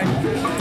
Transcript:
950.